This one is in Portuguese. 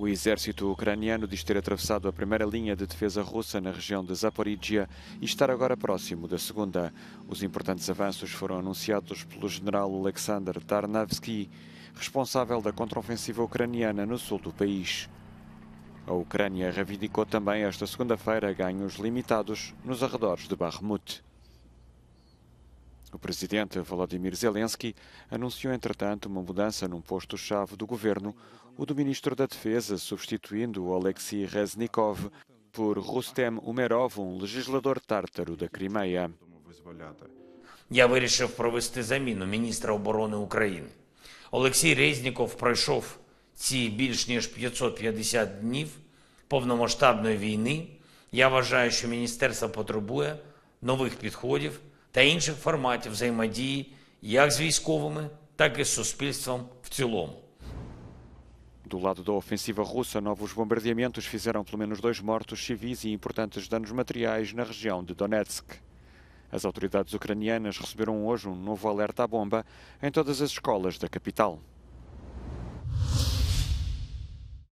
O exército ucraniano diz ter atravessado a primeira linha de defesa russa na região de Zaporizhia e estar agora próximo da segunda. Os importantes avanços foram anunciados pelo general Alexander Tarnavsky, responsável da contraofensiva ucraniana no sul do país. A Ucrânia reivindicou também esta segunda-feira ganhos limitados nos arredores de Bakhmut. O presidente Volodymyr Zelensky anunciou, entretanto, uma mudança num posto-chave do governo, o do ministro da Defesa, substituindo Alexei Reznikov por Rustem Umerov, um legislador tártaro da Crimeia. Я вирішив провести заміну міністра оборони України. Олексій Резніков пройшов ці більш ніж 550 днів повномасштабної війни. Я вважаю, що міністерство потребує нових підходів та інших форматів взаємодії як з військовими, так і з суспільством в цілому. Do lado da ofensiva russa, novos bombardeamentos fizeram pelo menos dois mortos civis e importantes danos materiais na região de Donetsk. As autoridades ucranianas receberam hoje um novo alerta à bomba em todas as escolas da capital.